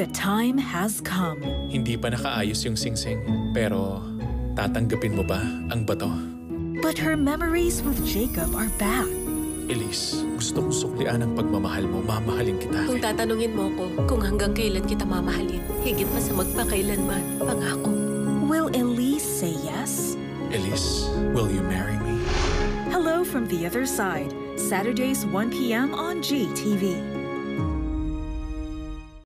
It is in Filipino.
The time has come. Hindi pa nakaayos yung singsing, pero tatanggapin mo ba ang bato? But her memories with Jacob are back. Elise, gusto kong suklian ang pagmamahal mo. Mamahalin kita. Kung tatanungin mo ko kung hanggang kailan kita mamahalin, higit pa sa magpakailanman, pangako. Will Elise say yes? Elise, will you marry me? Hello from the Other Side, Saturdays 1 p.m. on GTV.